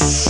Bye.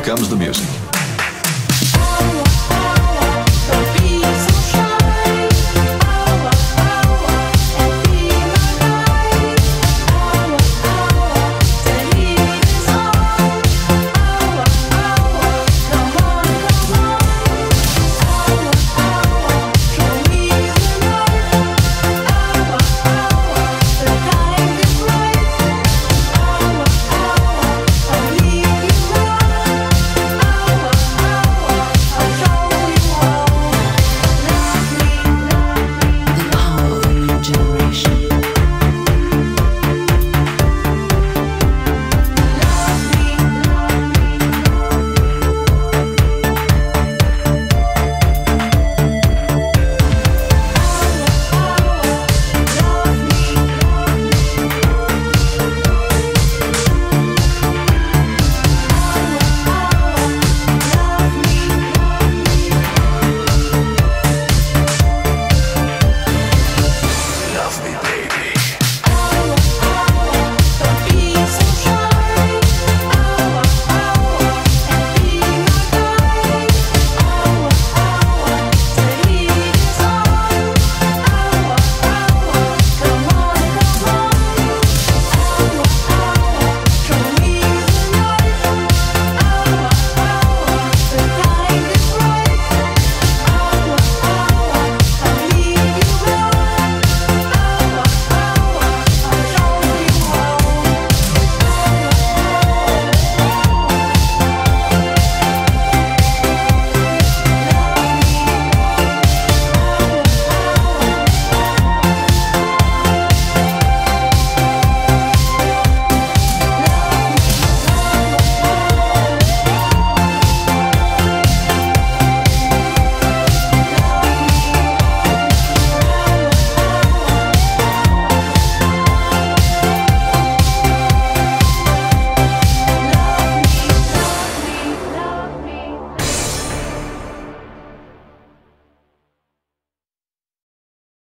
Here comes the music.